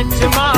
It's my